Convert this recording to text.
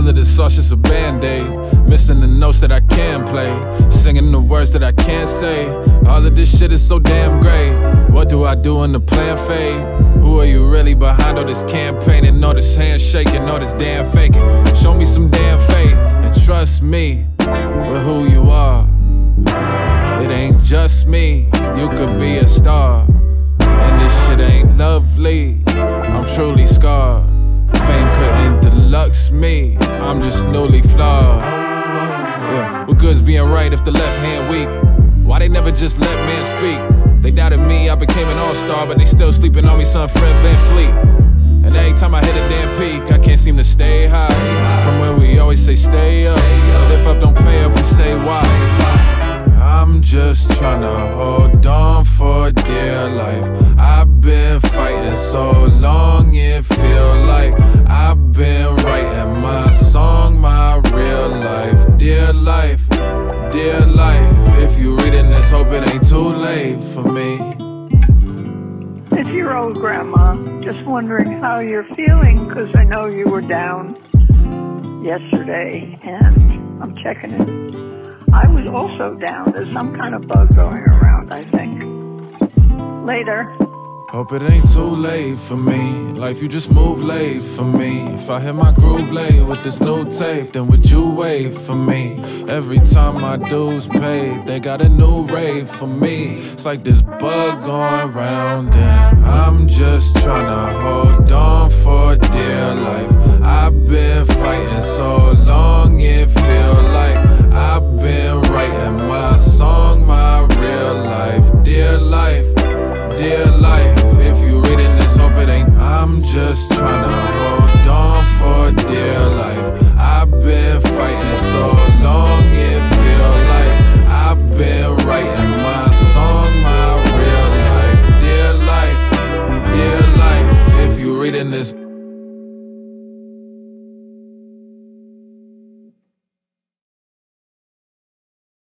All of this sauce just a band-aid. Missing the notes that I can play. Singing the words that I can't say. All of this shit is so damn great. What do I do when the plan fade? Who are you really behind all this campaigning? All this handshaking, all this damn faking. Show me some damn faith And trust me with who you are. It ain't just me. You could be a star. And this shit ain't lovely. I'm truly scarred. Fame couldn't me. I'm just newly flawed. Yeah, what good's being right if the left hand weak? Why they never just let men speak? They doubted me, I became an all-star, but they still sleeping on me, son Fred VanVleet. And every time I hit a damn peak, I can't seem to stay high. From where we always say stay up. But if up don't pay up, we say why. I'm just trying to hold on for dear life. I've been fighting so long, it feel like I've been too late for me. It's your old grandma. Just wondering how you're feeling because I know you were down yesterday and I'm checking it. I was also down. There's some kind of bug going around, I think. Later. Hope it ain't too late for me. Life, you just move late for me. If I hit my groove late with this new tape, then would you wait for me? Every time my dues paid, they got a new rave for me. It's like this bug going round, and I'm just trying to my